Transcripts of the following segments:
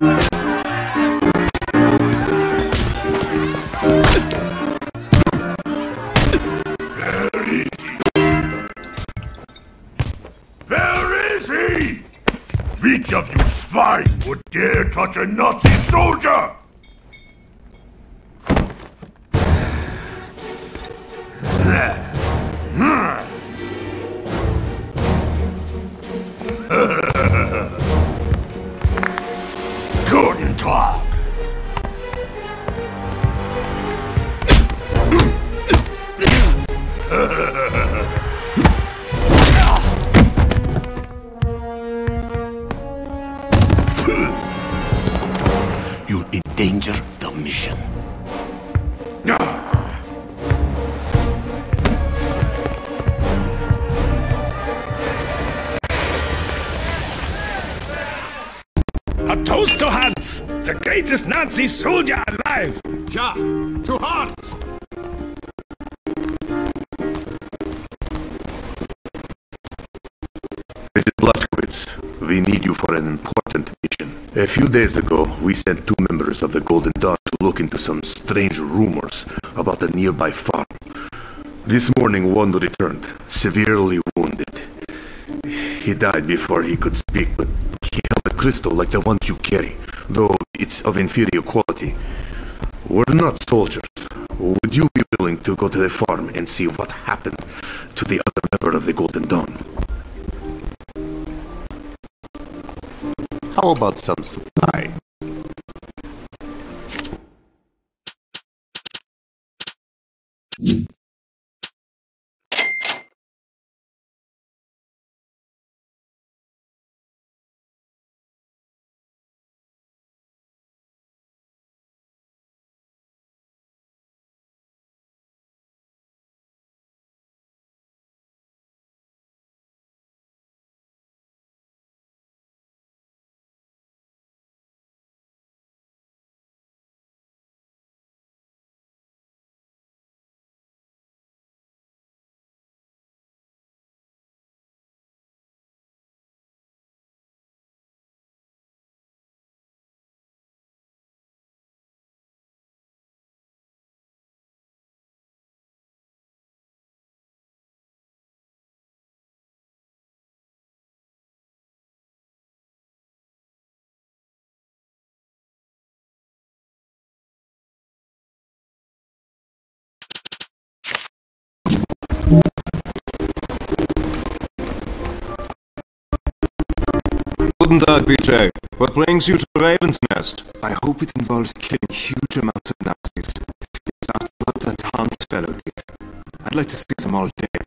Which of you swine would dare touch a Nazi soldier? mission. A toast to Hans, the greatest Nazi soldier alive. Ja, to Hans! Mr. Blazkowicz, we need you for an important mission. A few days ago, we sent two members of the Golden Dawn to look into some strange rumors about a nearby farm. This morning, one returned, severely wounded. He died before he could speak, but he held a crystal like the ones you carry, though it's of inferior quality. We're not soldiers. Would you be willing to go to the farm and see what happened to the other member of the Golden How about some supply? Guten Tag, BJ. What brings you to Raven's Nest? I hope it involves killing huge amounts of Nazis. It's after what that Hans fellow did. I'd like to see them all dead.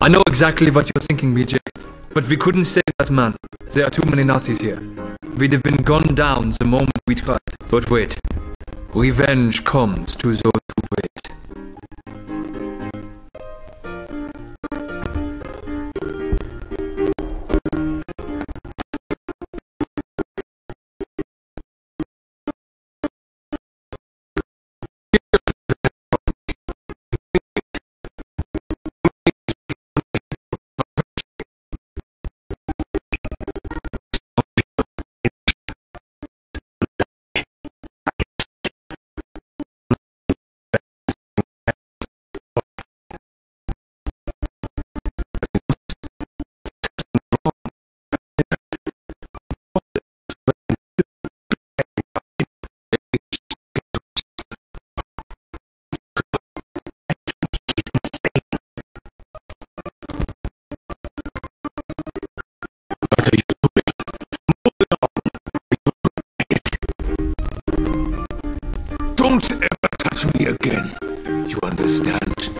I know exactly what you're thinking, BJ. But we couldn't save that man. There are too many Nazis here. We'd have been gunned down the moment we tried. But wait. Revenge comes to those who wait. Me again. You understand?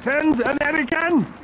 Frightened, American?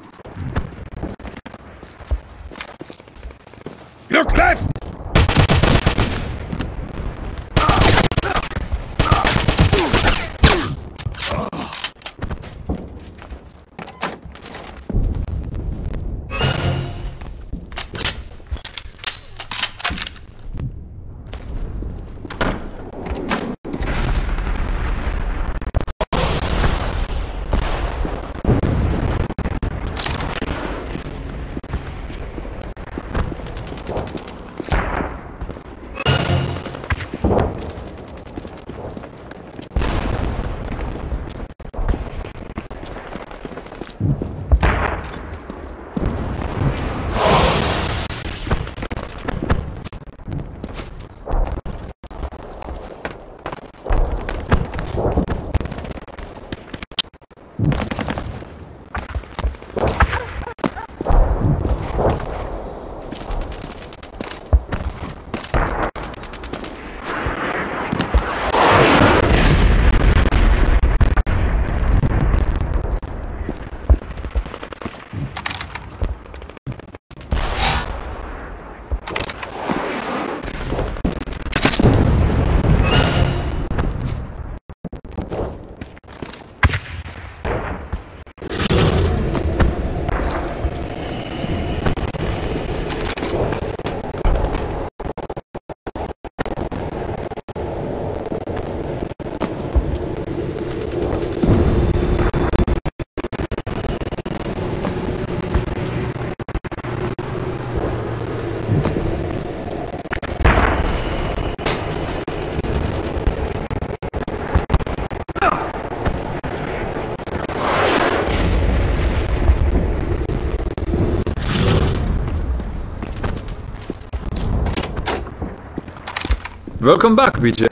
Welcome back, BJ.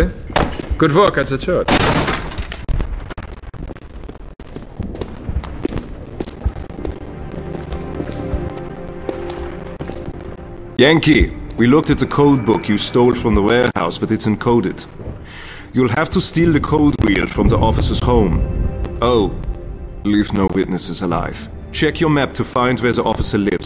Good work at the church. Yankee, we looked at the code book you stole from the warehouse, but it's encoded. You'll have to steal the code wheel from the officer's home. Oh, leave no witnesses alive. Check your map to find where the officer lives.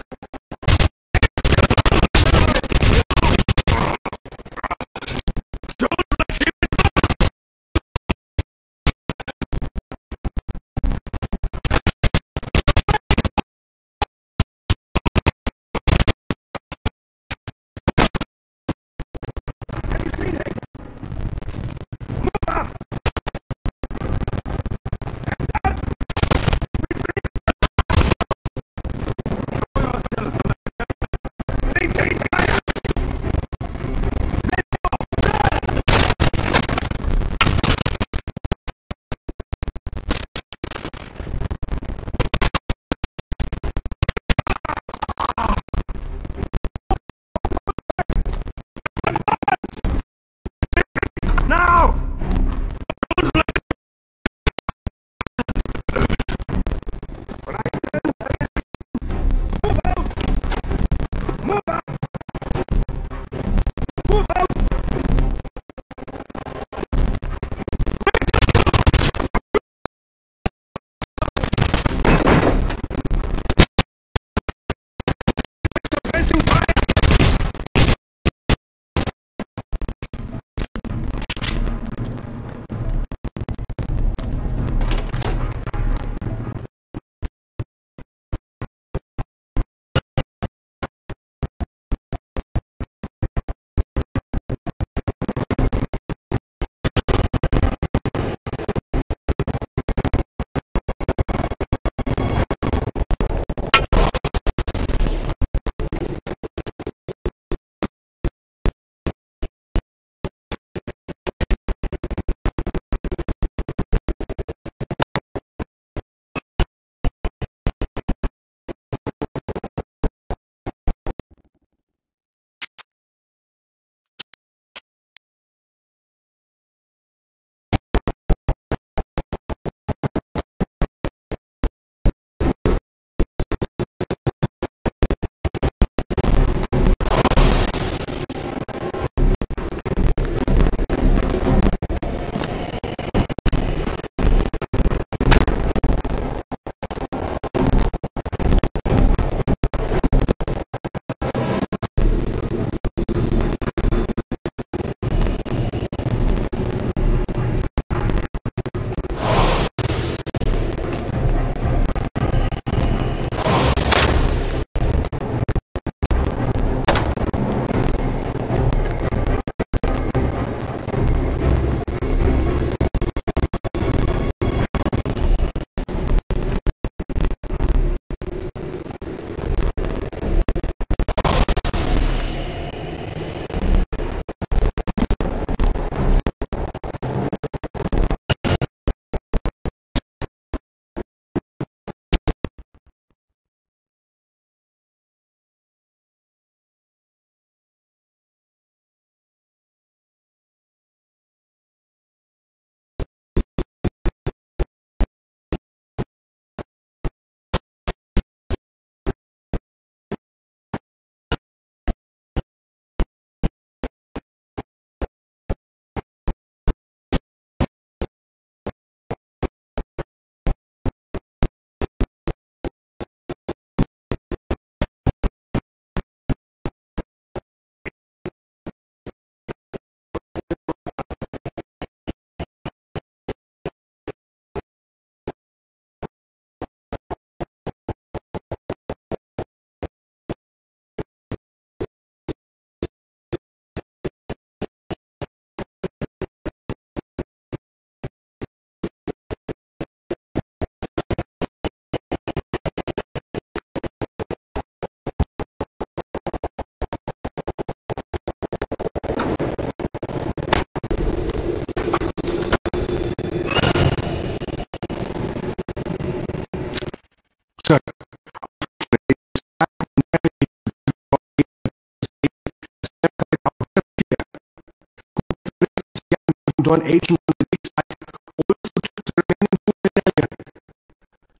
Dawn agent on the big site also the remaining two medallion.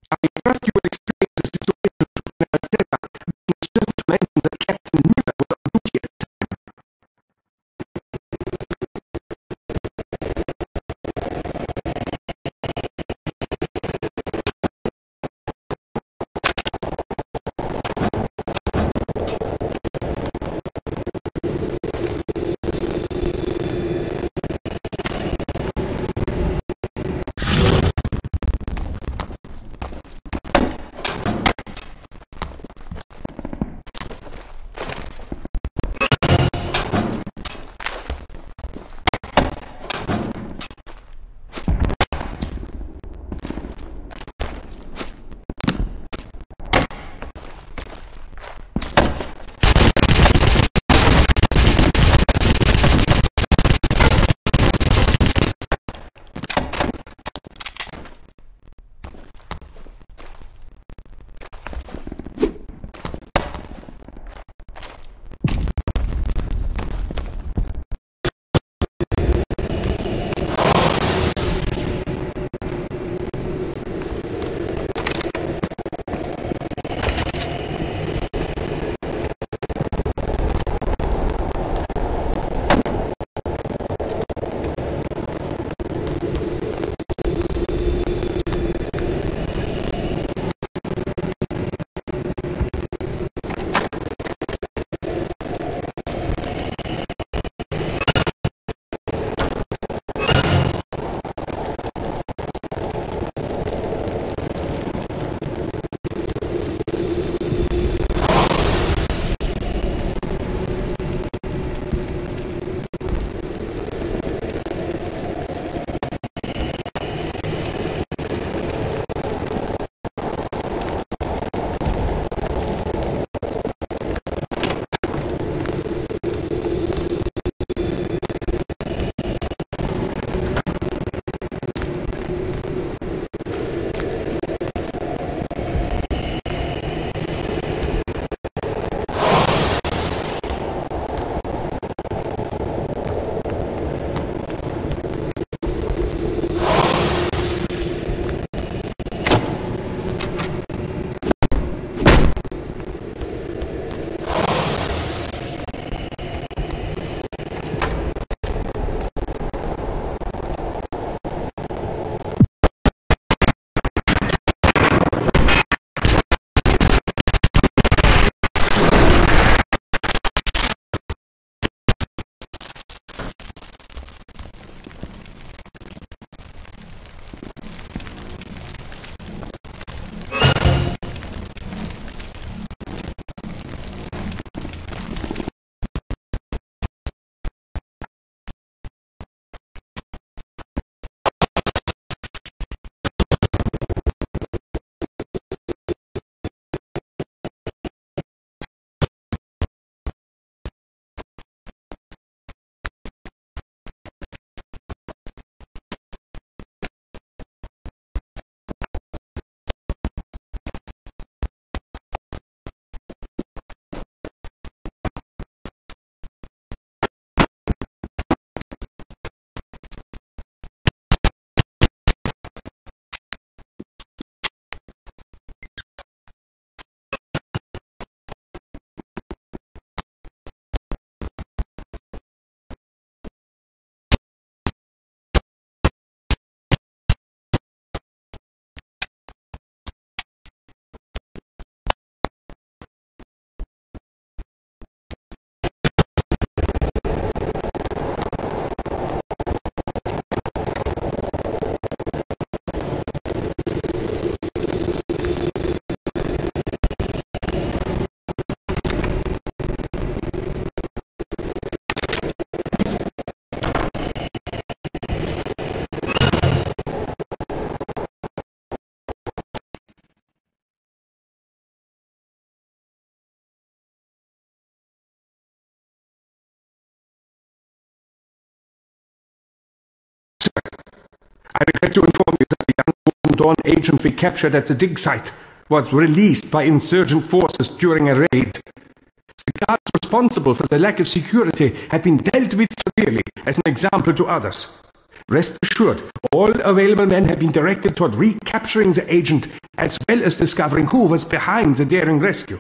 I trust you will explain the situation to General Zetta, being certain to mention that Captain Miller was regret to inform you that the young Golden Dawn agent we captured at the dig site was released by insurgent forces during a raid. The guards responsible for the lack of security had been dealt with severely as an example to others. Rest assured, all available men have been directed toward recapturing the agent, as well as discovering who was behind the daring rescue.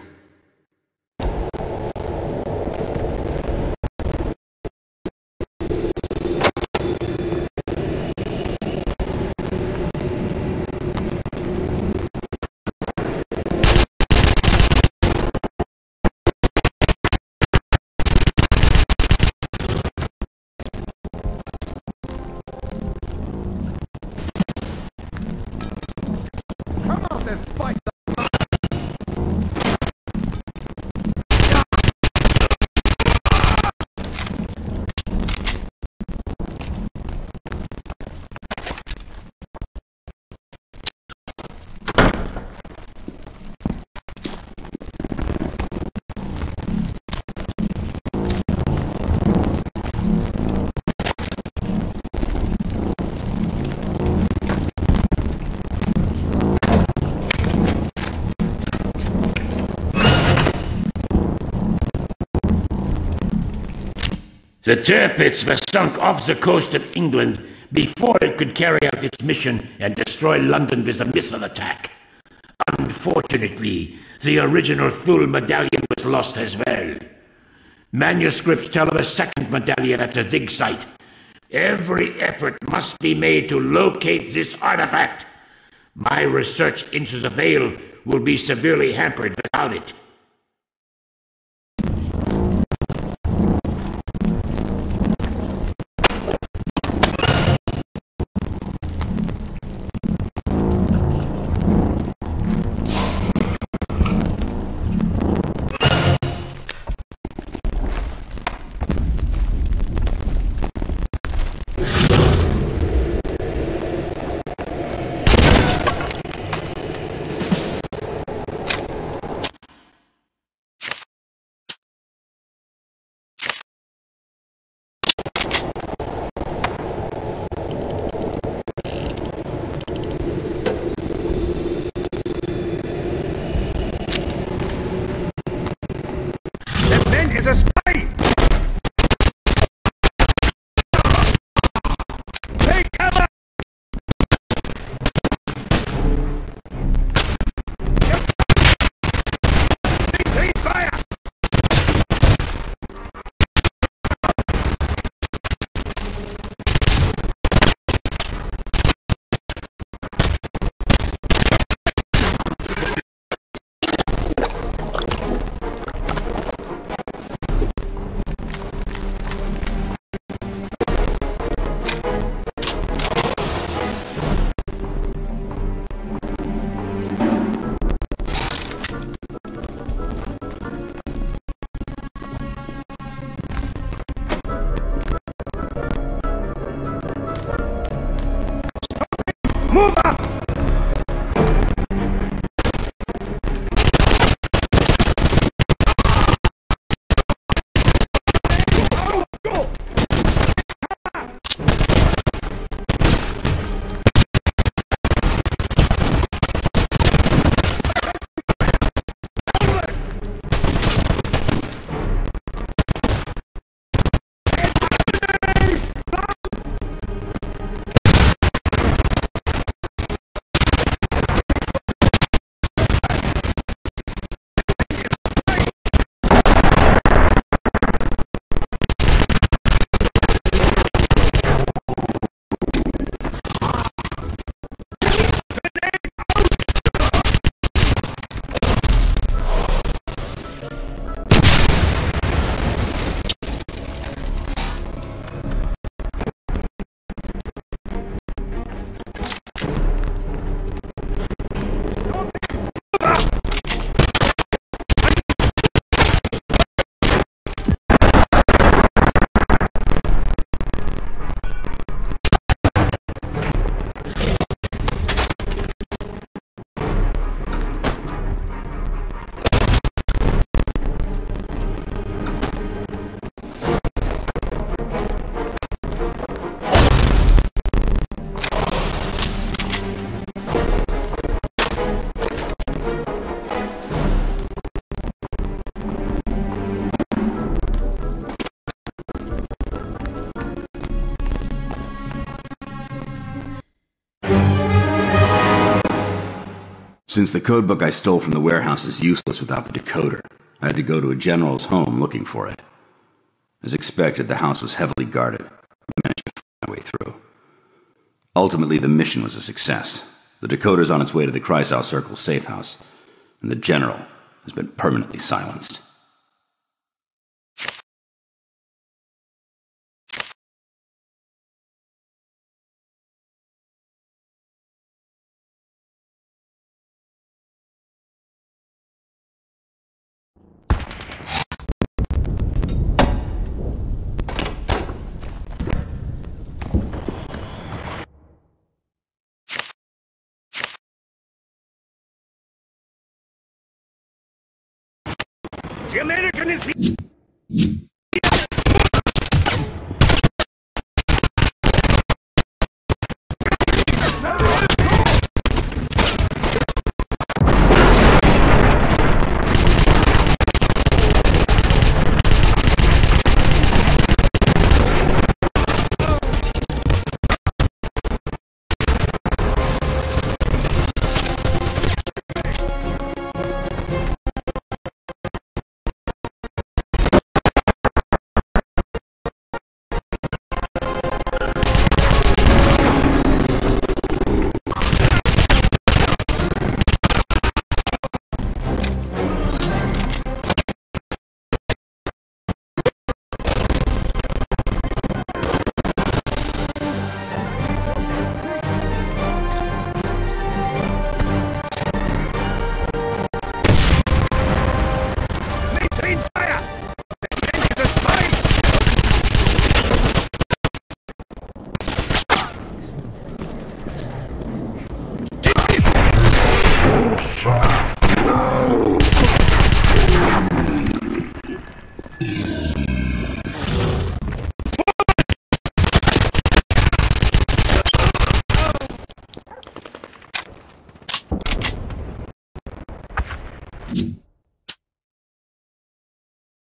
The Tirpitz were sunk off the coast of England before it could carry out its mission and destroy London with a missile attack. Unfortunately, the original Thule medallion was lost as well. Manuscripts tell of a second medallion at the dig site. Every effort must be made to locate this artifact. My research into the veil will be severely hampered without it. Since the codebook I stole from the warehouse is useless without the decoder, I had to go to a general's home looking for it. As expected, the house was heavily guarded. I managed to find my way through. Ultimately, the mission was a success. The decoder's on its way to the Kreisau Circle safe house, and the general has been permanently silenced. The American is...